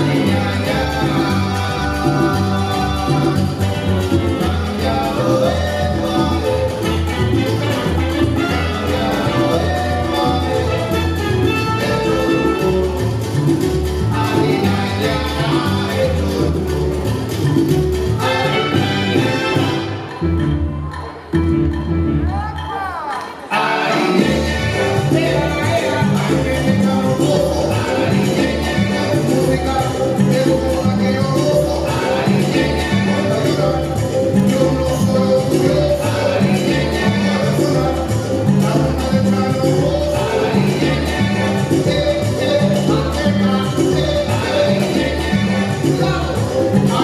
minha Oh.